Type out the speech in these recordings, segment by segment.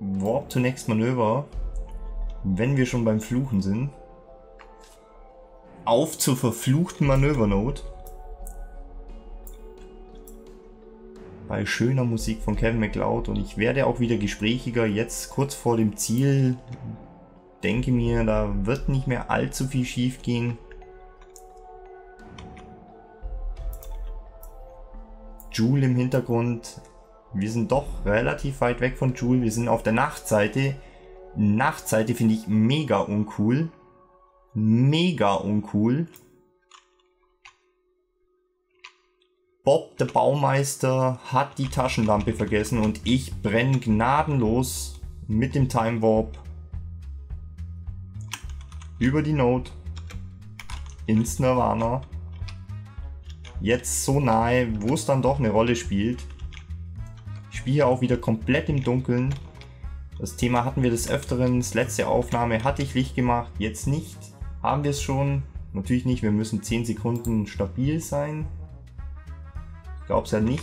Warp Next Manöver, wenn wir schon beim Fluchen sind. Auf zur verfluchten Manövernode. Bei schöner Musik von Kevin MacLeod und ich werde auch wieder gesprächiger. Jetzt kurz vor dem Ziel denke mir, da wird nicht mehr allzu viel schief gehen. Joule im Hintergrund. Wir sind doch relativ weit weg von Joule. Wir sind auf der Nachtseite. Nachtseite finde ich mega uncool. Mega uncool. Bob, der Baumeister, hat die Taschenlampe vergessen und ich brenne gnadenlos mit dem Time Warp über die Note ins Nirvana. Jetzt so nahe, wo es dann doch eine Rolle spielt. Spiele auch wieder komplett im Dunkeln. Das Thema hatten wir des Öfteren. Das letzte Aufnahme hatte ich Licht gemacht, jetzt nicht. Haben wir es schon? Natürlich nicht, wir müssen 10 Sekunden stabil sein. Ich glaube es ja nicht.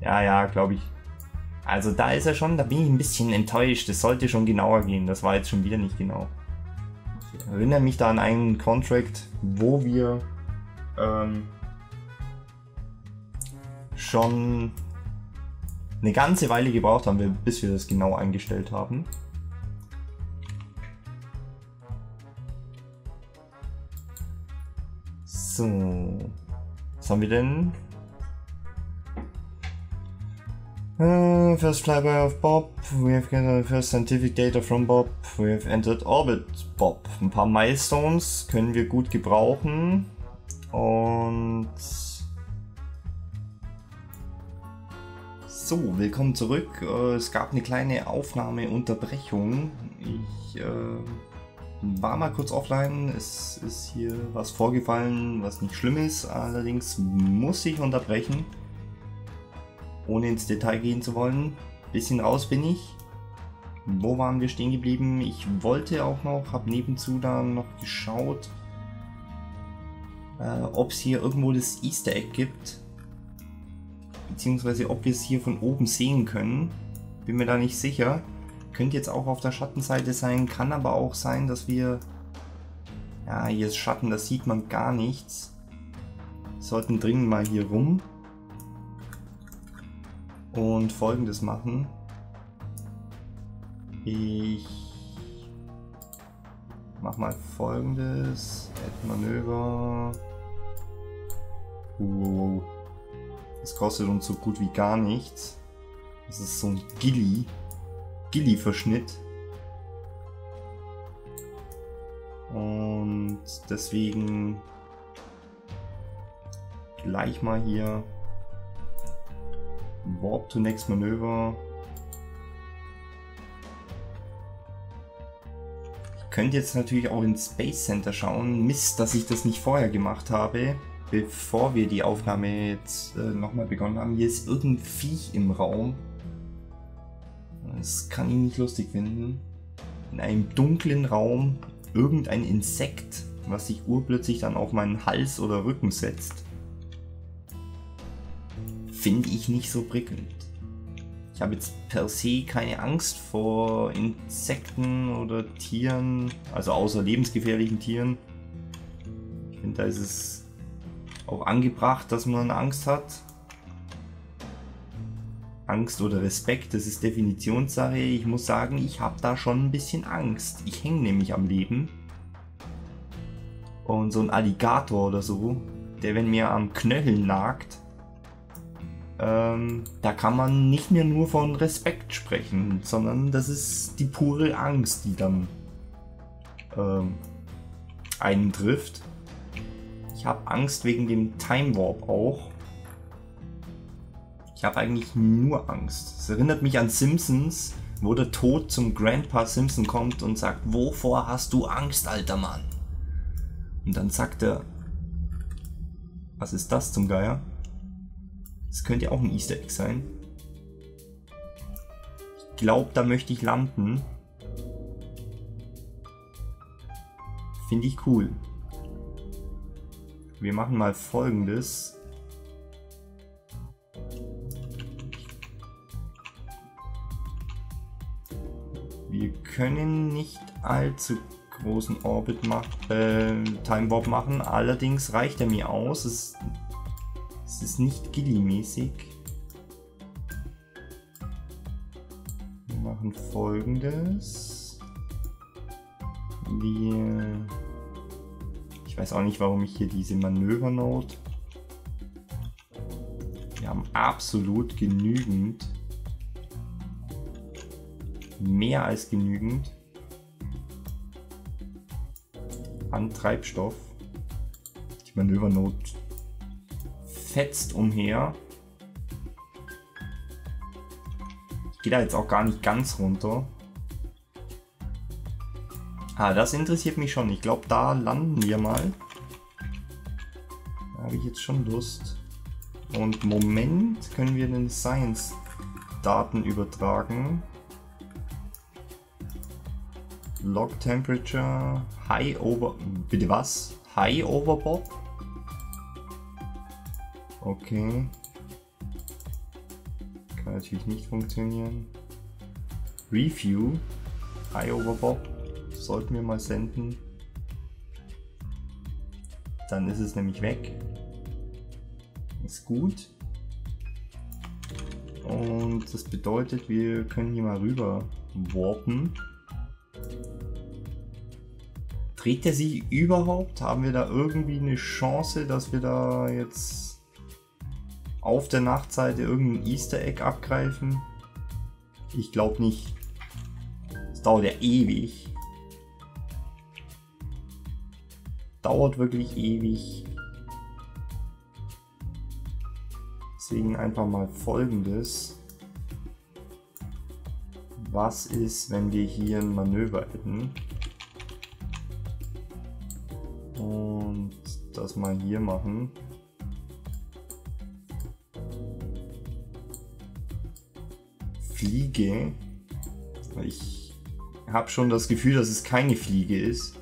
Ja, ja, glaube ich. Also da ist er schon, da bin ich ein bisschen enttäuscht. Das sollte schon genauer gehen. Das war jetzt schon wieder nicht genau. Ich erinnere mich da an einen Contract, wo wir ähm, schon eine ganze Weile gebraucht haben, bis wir das genau eingestellt haben. So, was haben wir denn? Uh, first flyby of Bob. We have gathered first scientific data from Bob. We have entered orbit Bob. Ein paar Milestones können wir gut gebrauchen. Und so, willkommen zurück. Äh, es gab eine kleine Aufnahmeunterbrechung. Ich äh, war mal kurz offline. Es ist hier was vorgefallen, was nicht schlimm ist. Allerdings muss ich unterbrechen, ohne ins Detail gehen zu wollen. Bisschen raus bin ich. Wo waren wir stehen geblieben? Ich wollte auch noch, habe nebenzu dann noch geschaut, äh, ob es hier irgendwo das Easter Egg gibt. Beziehungsweise ob wir es hier von oben sehen können. Bin mir da nicht sicher. Könnte jetzt auch auf der Schattenseite sein, kann aber auch sein, dass wir... Ja, hier ist Schatten, da sieht man gar nichts. Sollten dringend mal hier rum. Und folgendes machen. Ich mach mal folgendes. Add Manöver. Wow. Das kostet uns so gut wie gar nichts. Das ist so ein Gilly. Gilly-Verschnitt. Und deswegen gleich mal hier Warp to Next Manöver. Ich könnte jetzt natürlich auch ins Space Center schauen. Mist, dass ich das nicht vorher gemacht habe bevor wir die Aufnahme jetzt äh, nochmal begonnen haben, hier ist irgendein Viech im Raum. Das kann ich nicht lustig finden. In einem dunklen Raum irgendein Insekt, was sich urplötzlich dann auf meinen Hals oder Rücken setzt. Finde ich nicht so prickelnd. Ich habe jetzt per se keine Angst vor Insekten oder Tieren, also außer lebensgefährlichen Tieren. Ich finde, da ist es auch angebracht, dass man Angst hat. Angst oder Respekt, das ist Definitionssache. Ich muss sagen, ich habe da schon ein bisschen Angst. Ich hänge nämlich am Leben. Und so ein Alligator oder so, der wenn mir am Knöchel nagt, ähm, da kann man nicht mehr nur von Respekt sprechen, sondern das ist die pure Angst, die dann ähm, einen trifft. Ich habe Angst wegen dem Time Warp auch. Ich habe eigentlich nur Angst. Es erinnert mich an Simpsons, wo der Tod zum Grandpa Simpson kommt und sagt, wovor hast du Angst, alter Mann? Und dann sagt er, was ist das zum Geier? Das könnte ja auch ein Easter Egg sein. Ich glaube, da möchte ich landen. Finde ich cool. Wir machen mal folgendes. Wir können nicht allzu großen Orbit machen, äh, Time Warp machen. Allerdings reicht er mir aus. Es, es ist nicht Gilly-mäßig. Wir machen folgendes. Wir... Ich weiß auch nicht, warum ich hier diese Manöver-Note... Wir haben absolut genügend. Mehr als genügend. an Treibstoff. Die Manövernot fetzt umher. Ich gehe da jetzt auch gar nicht ganz runter. Ah, das interessiert mich schon. Ich glaube, da landen wir mal. Da habe ich jetzt schon Lust. Und Moment können wir den Science-Daten übertragen. Log Temperature, High Over... Bitte was? High Overbob? Okay. Kann natürlich nicht funktionieren. Review, High Overbob, sollten wir mal senden. Dann ist es nämlich weg. Ist gut. Und das bedeutet, wir können hier mal rüber warpen. Dreht er sich überhaupt? Haben wir da irgendwie eine Chance, dass wir da jetzt auf der Nachtseite irgendein Easter Egg abgreifen? Ich glaube nicht. Es dauert ja ewig. Dauert wirklich ewig. Deswegen einfach mal folgendes. Was ist, wenn wir hier ein Manöver hätten? Und das mal hier machen. Fliege. Ich habe schon das Gefühl, dass es keine Fliege ist.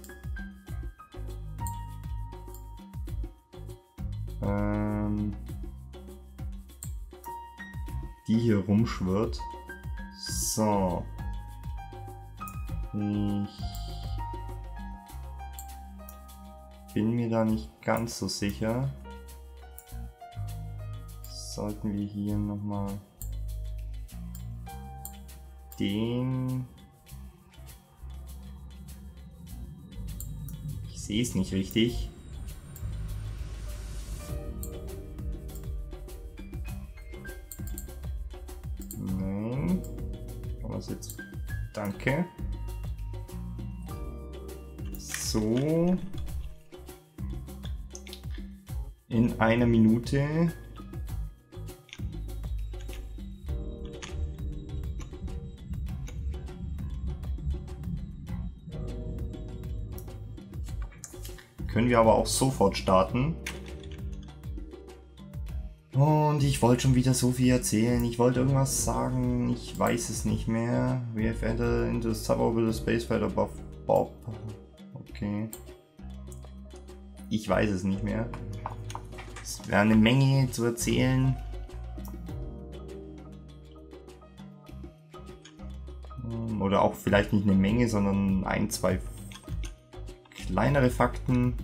Rumschwirrt. So. Ich bin mir da nicht ganz so sicher. Sollten wir hier nochmal den... Ich sehe es nicht richtig. In einer Minute. Können wir aber auch sofort starten. Und ich wollte schon wieder so viel erzählen. Ich wollte irgendwas sagen. Ich weiß es nicht mehr. We have entered into the suborbital space fighter Bob. Okay. Ich weiß es nicht mehr. Es wäre eine Menge zu erzählen. Oder auch vielleicht nicht eine Menge, sondern ein, zwei kleinere Fakten,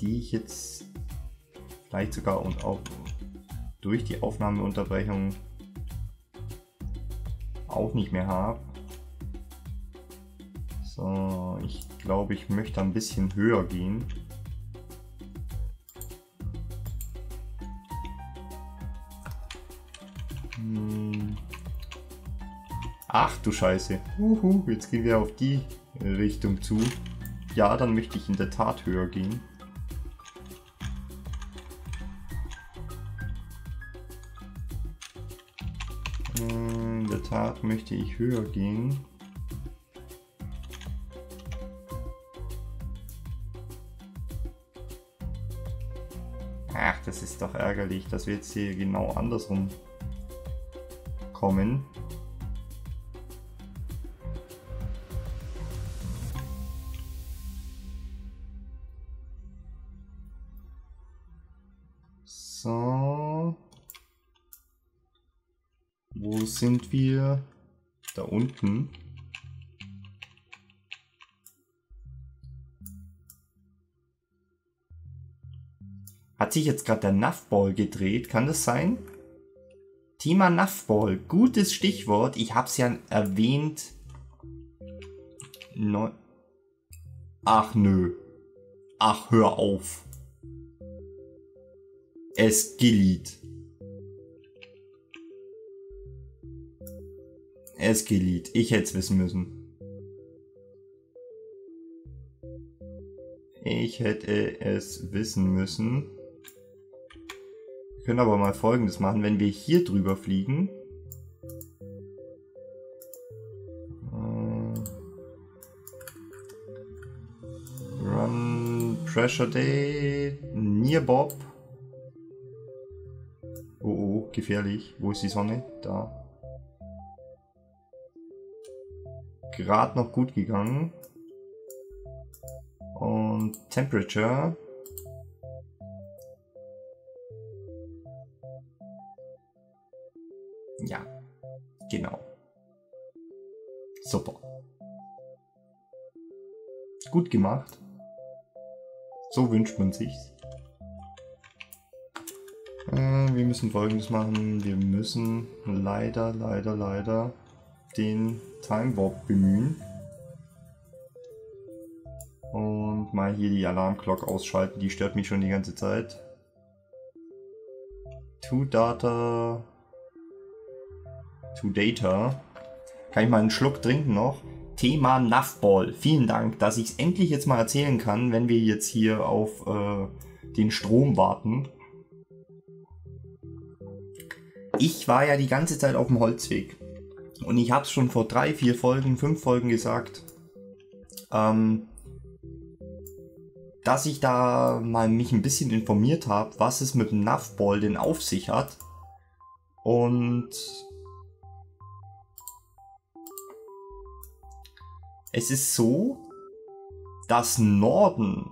die ich jetzt vielleicht sogar und auch durch die Aufnahmeunterbrechung auch nicht mehr habe. So, ich glaube, ich möchte ein bisschen höher gehen. Ach du Scheiße. Uhu, jetzt gehen wir auf die Richtung zu. Ja, dann möchte ich in der Tat höher gehen. In der Tat möchte ich höher gehen. Ach, das ist doch ärgerlich, dass wir jetzt hier genau andersrum kommen. So. Wo sind wir? Da unten. Hat sich jetzt gerade der Nuffball gedreht? Kann das sein? Thema Nuffball. Gutes Stichwort. Ich hab's ja erwähnt. Neu Ach nö. Ach, hör auf. Es gilt. Es gilt. Ich hätte es wissen müssen. Ich hätte es wissen müssen. Wir können aber mal folgendes machen. Wenn wir hier drüber fliegen, Pressure Day, Near Bob. Oh oh, gefährlich. Wo ist die Sonne? Da. Gerade noch gut gegangen. Und Temperature. Ja, genau. Super. Gut gemacht. So wünscht man sich's. Wir müssen folgendes machen. Wir müssen leider, leider, leider den Time Warp bemühen. Und mal hier die Alarmglock ausschalten. Die stört mich schon die ganze Zeit. To Data. To Data. Kann ich mal einen Schluck trinken noch? Thema Nuffball. Vielen Dank, dass ich es endlich jetzt mal erzählen kann, wenn wir jetzt hier auf äh, den Strom warten. Ich war ja die ganze Zeit auf dem Holzweg. Und ich habe es schon vor drei, vier Folgen, fünf Folgen gesagt, ähm, dass ich da mal mich ein bisschen informiert habe, was es mit dem Nuffball denn auf sich hat. Und Es ist so, dass Norden,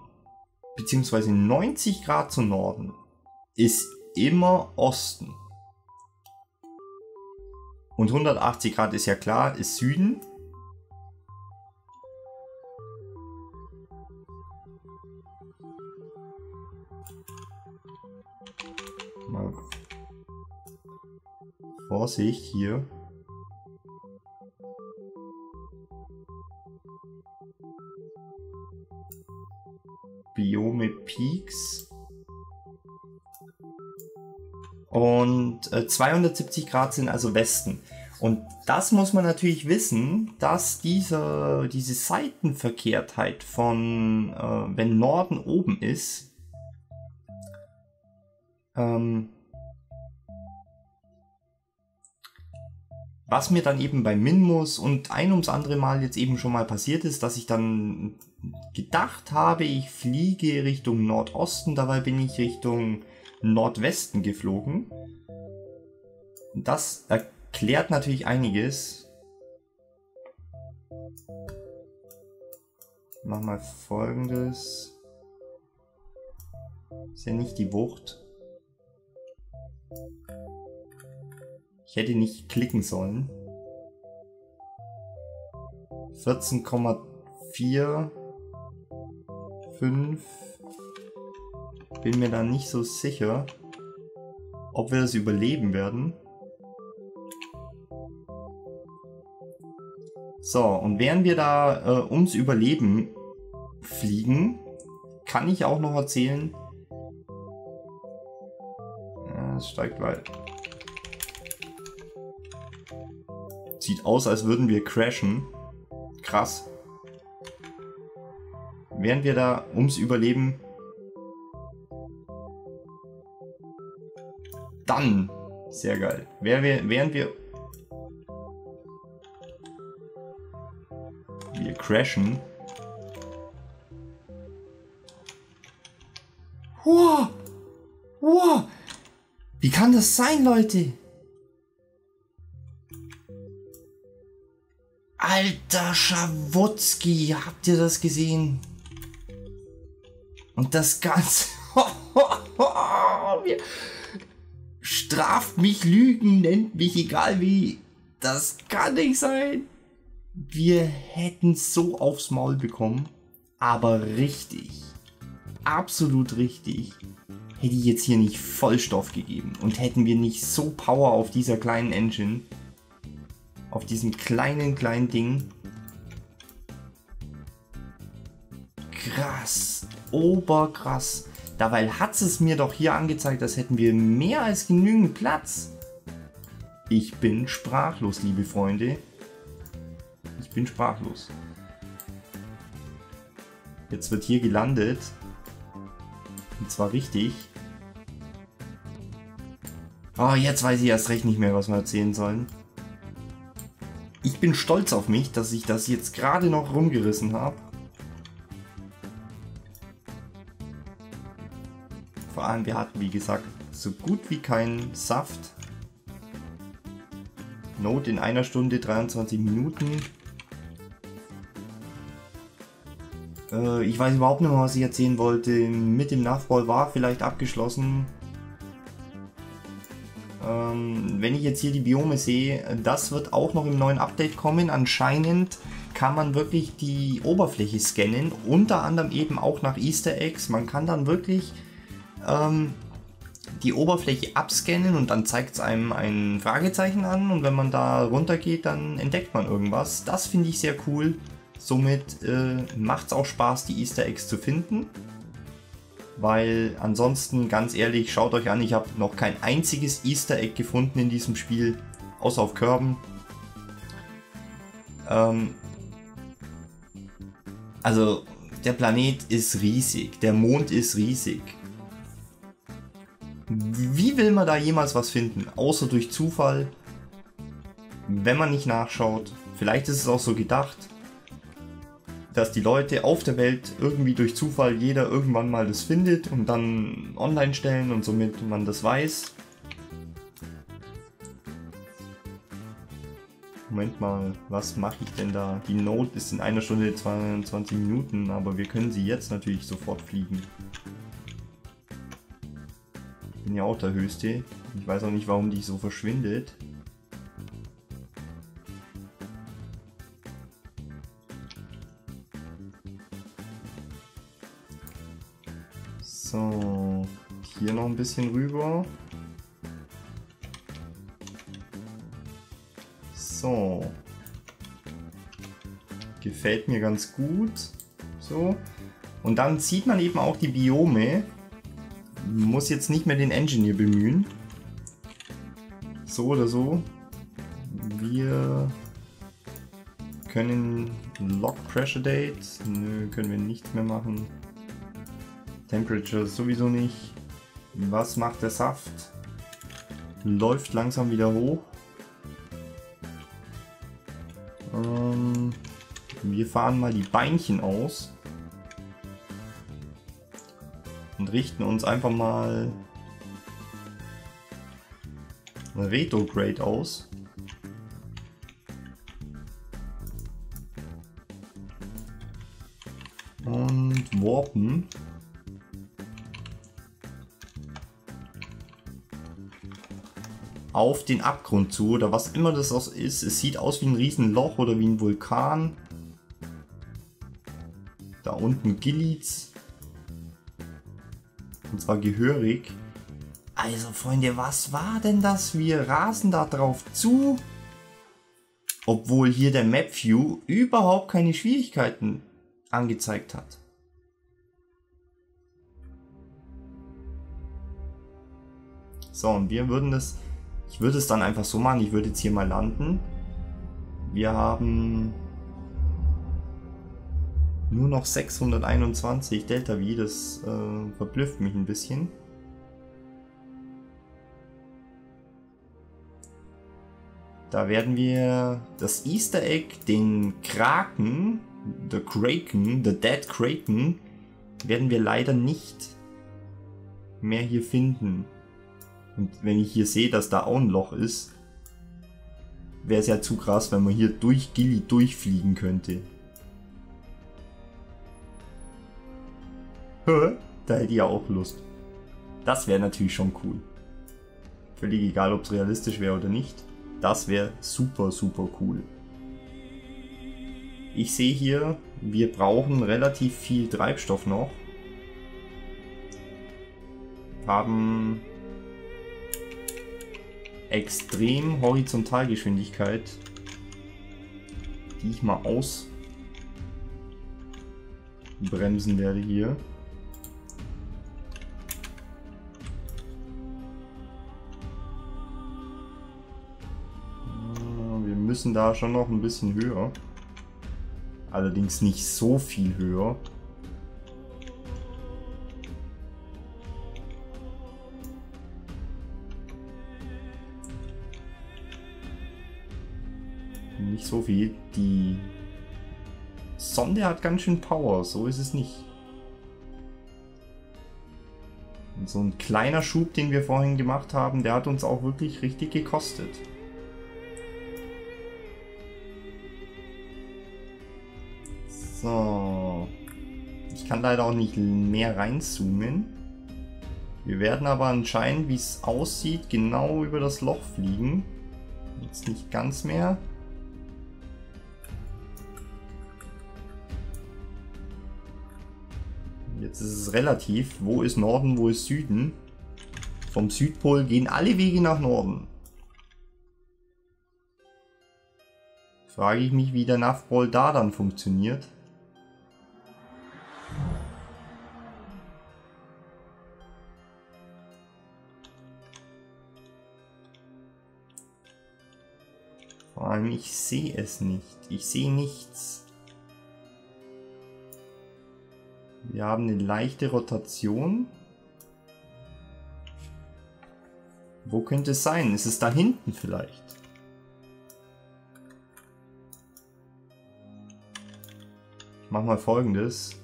beziehungsweise 90 Grad zu Norden, ist immer Osten. Und 180 Grad ist ja klar, ist Süden. Mal Vorsicht hier. Biome Peaks. Und äh, 270 Grad sind also Westen. Und das muss man natürlich wissen, dass diese, diese Seitenverkehrtheit von, äh, wenn Norden oben ist, ähm, was mir dann eben bei Minmus und ein ums andere Mal jetzt eben schon mal passiert ist, dass ich dann gedacht habe, ich fliege Richtung Nordosten, dabei bin ich Richtung Nordwesten geflogen. Das erklärt natürlich einiges. Mach mal folgendes. Ist ja nicht die Wucht. Ich hätte nicht klicken sollen. 14,4 5. Bin mir da nicht so sicher, ob wir das überleben werden. So, und während wir da äh, ums Überleben fliegen, kann ich auch noch erzählen. Ja, es steigt weit. Sieht aus, als würden wir crashen. Krass während wir da ums Überleben dann, sehr geil, während wir wir crashen. Wow, wow, wie kann das sein, Leute? Alter Schawutzki, habt ihr das gesehen? Und das Ganze. straft mich Lügen, nennt mich egal wie. Das kann nicht sein. Wir hätten so aufs Maul bekommen. Aber richtig. Absolut richtig. hätte ich jetzt hier nicht Vollstoff gegeben und hätten wir nicht so Power auf dieser kleinen Engine, auf diesem kleinen, kleinen Ding. Krass, oberkrass. Dabei hat es mir doch hier angezeigt, als hätten wir mehr als genügend Platz. Ich bin sprachlos, liebe Freunde. Ich bin sprachlos. Jetzt wird hier gelandet. Und zwar richtig. Oh, jetzt weiß ich erst recht nicht mehr, was wir erzählen sollen. Ich bin stolz auf mich, dass ich das jetzt gerade noch rumgerissen habe. Allem, wir hatten, wie gesagt, so gut wie keinen Saft. Note in einer Stunde 23 Minuten. Äh, ich weiß überhaupt nicht mehr, was ich erzählen wollte. Mit dem Nachball war vielleicht abgeschlossen. Ähm, wenn ich jetzt hier die Biome sehe, das wird auch noch im neuen Update kommen. Anscheinend kann man wirklich die Oberfläche scannen, unter anderem eben auch nach Easter Eggs. Man kann dann wirklich ähm, die Oberfläche abscannen und dann zeigt es einem ein Fragezeichen an und wenn man da runter geht, dann entdeckt man irgendwas. Das finde ich sehr cool. Somit äh, macht es auch Spaß, die Easter Eggs zu finden weil ansonsten, ganz ehrlich, schaut euch an, ich habe noch kein einziges Easter Egg gefunden in diesem Spiel, außer auf Körben. Ähm, also, der Planet ist riesig, der Mond ist riesig. Wie will man da jemals was finden, außer durch Zufall, wenn man nicht nachschaut? Vielleicht ist es auch so gedacht, dass die Leute auf der Welt irgendwie durch Zufall jeder irgendwann mal das findet und dann online stellen und somit man das weiß. Moment mal, was mache ich denn da? Die Note ist in einer Stunde 22 Minuten, aber wir können sie jetzt natürlich sofort fliegen. Bin ja auch der Höchste. Ich weiß auch nicht, warum die so verschwindet. So, hier noch ein bisschen rüber. So. Gefällt mir ganz gut. So. Und dann sieht man eben auch die Biome. Muss jetzt nicht mehr den Engineer bemühen. So oder so. Wir können Lock Pressure Date. Nö, können wir nicht mehr machen. Temperature sowieso nicht. Was macht der Saft? Läuft langsam wieder hoch. Ähm, wir fahren mal die Beinchen aus. Und richten uns einfach mal Retrograde aus. Und warpen. auf den Abgrund zu oder was immer das ist. Es sieht aus wie ein Riesenloch oder wie ein Vulkan. Da unten Gilliz. Und zwar gehörig. Also Freunde, was war denn das? Wir rasen da drauf zu. Obwohl hier der Map View überhaupt keine Schwierigkeiten angezeigt hat. So, und wir würden das ich würde es dann einfach so machen, ich würde jetzt hier mal landen. Wir haben nur noch 621 Delta V, das äh, verblüfft mich ein bisschen. Da werden wir das Easter Egg, den Kraken, the Kraken, the Dead Kraken, werden wir leider nicht mehr hier finden. Und wenn ich hier sehe, dass da auch ein Loch ist, wäre es ja zu krass, wenn man hier durch Gilly durchfliegen könnte. Da hätte ich ja auch Lust. Das wäre natürlich schon cool. Völlig egal, ob es realistisch wäre oder nicht. Das wäre super, super cool. Ich sehe hier, wir brauchen relativ viel Treibstoff noch. haben extrem Horizontalgeschwindigkeit, die ich mal ausbremsen werde hier. Müssen da schon noch ein bisschen höher. Allerdings nicht so viel höher. Nicht so viel. Die Sonde hat ganz schön Power, so ist es nicht. Und so ein kleiner Schub, den wir vorhin gemacht haben, der hat uns auch wirklich richtig gekostet. So. Ich kann leider auch nicht mehr reinzoomen. Wir werden aber anscheinend, wie es aussieht, genau über das Loch fliegen. Jetzt nicht ganz mehr. Jetzt ist es relativ. Wo ist Norden, wo ist Süden? Vom Südpol gehen alle Wege nach Norden. Frage ich mich, wie der Navball da dann funktioniert. Vor allem, ich sehe es nicht. Ich sehe nichts. Wir haben eine leichte Rotation. Wo könnte es sein? Ist es da hinten vielleicht? Ich mach mal folgendes.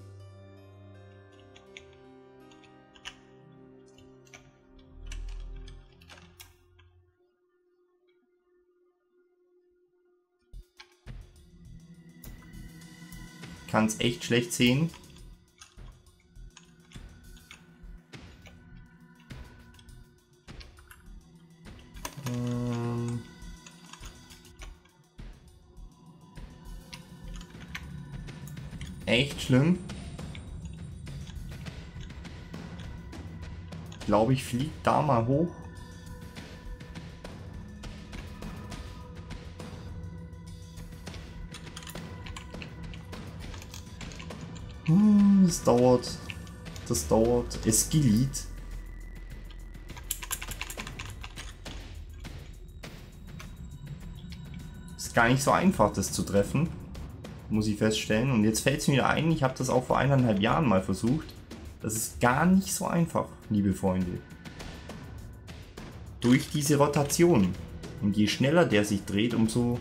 Kann es echt schlecht sehen. Ähm echt schlimm. Glaube, ich fliege da mal hoch. Das dauert. Das dauert. Es gilt. Ist gar nicht so einfach, das zu treffen. Muss ich feststellen. Und jetzt fällt es mir wieder ein, ich habe das auch vor eineinhalb Jahren mal versucht. Das ist gar nicht so einfach, liebe Freunde. Durch diese Rotation. Und je schneller der sich dreht, umso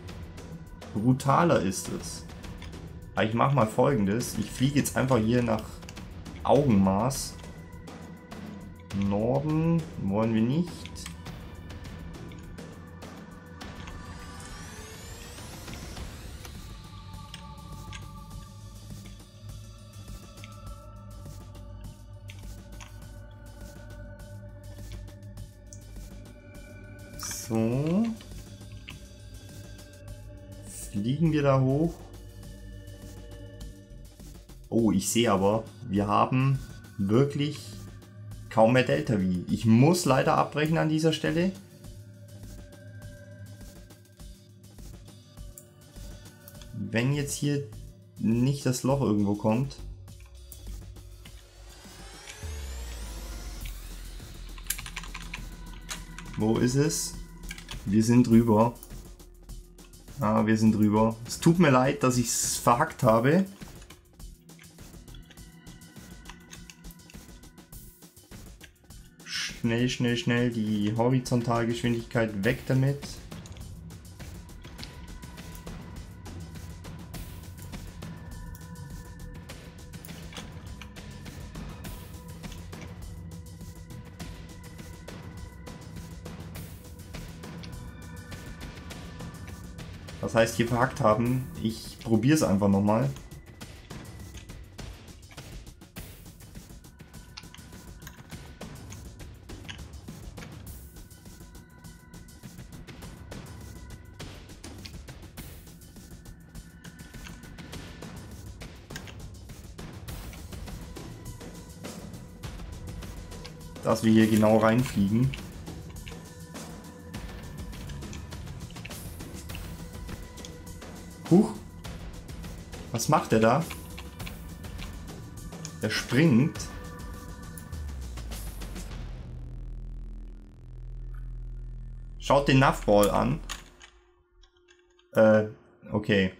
brutaler ist es. Aber ich mache mal folgendes. Ich fliege jetzt einfach hier nach Augenmaß. Norden wollen wir nicht. So. Fliegen wir da hoch? Oh, ich sehe aber, wir haben wirklich kaum mehr Delta V. Ich muss leider abbrechen an dieser Stelle. Wenn jetzt hier nicht das Loch irgendwo kommt. Wo ist es? Wir sind drüber. Ah, wir sind drüber. Es tut mir leid, dass ich es verhackt habe. Schnell, schnell, schnell die Horizontalgeschwindigkeit weg damit. Das heißt, hier verhackt haben. Ich probiere es einfach nochmal. Wir hier genau reinfliegen. Huch. Was macht er da? Der springt. Schaut den Nuffball an. Äh, okay.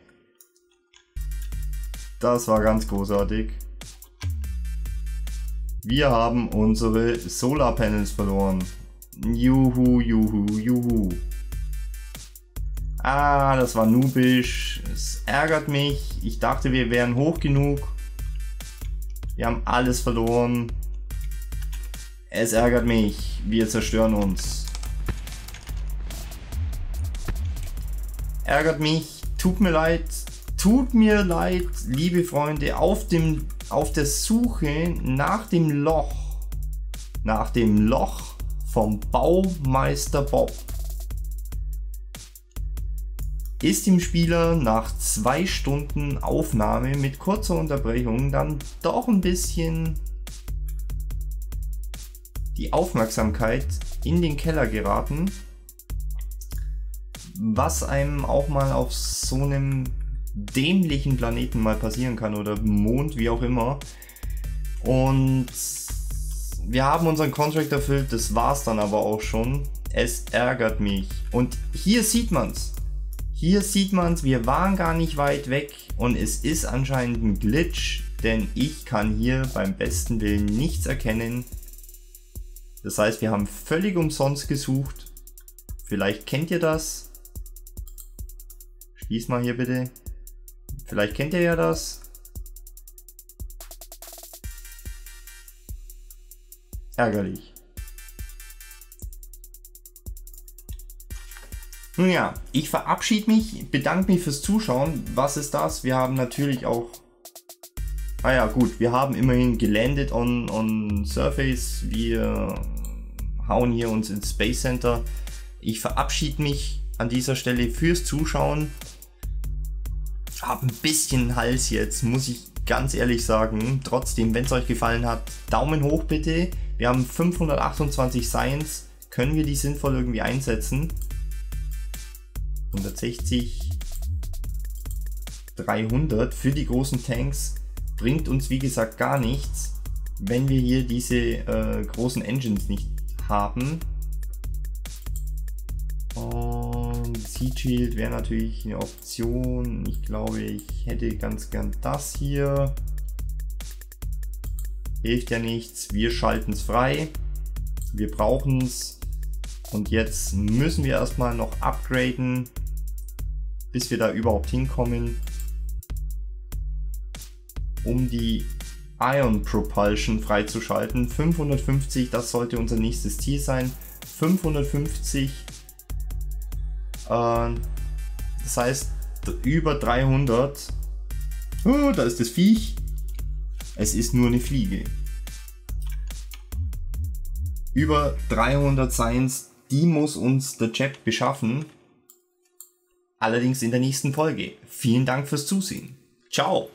Das war ganz großartig. Wir haben unsere Solarpanels verloren. Juhu, juhu, juhu. Ah, das war nubisch. Es ärgert mich. Ich dachte, wir wären hoch genug. Wir haben alles verloren. Es ärgert mich. Wir zerstören uns. Ärgert mich. Tut mir leid. Tut mir leid, liebe Freunde. Auf, dem, auf der Suche nach dem Loch. Nach dem Loch vom Baumeister Bob ist dem Spieler nach zwei Stunden Aufnahme mit kurzer Unterbrechung dann doch ein bisschen die Aufmerksamkeit in den Keller geraten, was einem auch mal auf so einem dämlichen Planeten mal passieren kann oder Mond, wie auch immer. Und wir haben unseren Contract erfüllt, das war's dann aber auch schon. Es ärgert mich. Und hier sieht man's. Hier sieht man es, wir waren gar nicht weit weg und es ist anscheinend ein Glitch, denn ich kann hier beim besten Willen nichts erkennen. Das heißt, wir haben völlig umsonst gesucht. Vielleicht kennt ihr das. Schließ mal hier bitte. Vielleicht kennt ihr ja das. Ärgerlich. Nun ja, ich verabschiede mich, bedanke mich fürs Zuschauen. Was ist das? Wir haben natürlich auch... Ah ja, gut, wir haben immerhin gelandet on, on Surface. Wir hauen hier uns ins Space Center. Ich verabschiede mich an dieser Stelle fürs Zuschauen. Hab ein bisschen Hals jetzt, muss ich ganz ehrlich sagen. Trotzdem, wenn es euch gefallen hat, Daumen hoch bitte. Wir haben 528 Science. Können wir die sinnvoll irgendwie einsetzen? 160, 300 für die großen Tanks bringt uns wie gesagt gar nichts, wenn wir hier diese äh, großen Engines nicht haben. Und Sea Shield wäre natürlich eine Option. Ich glaube, ich hätte ganz gern das hier. Hilft ja nichts. Wir schalten es frei. Wir brauchen es. Und jetzt müssen wir erstmal noch upgraden bis wir da überhaupt hinkommen, um die Ion Propulsion freizuschalten. 550, das sollte unser nächstes Ziel sein. 550, äh, das heißt über 300. Oh, da ist das Viech. Es ist nur eine Fliege. Über 300 Science, die muss uns der Chat beschaffen allerdings in der nächsten Folge. Vielen Dank fürs Zusehen. Ciao!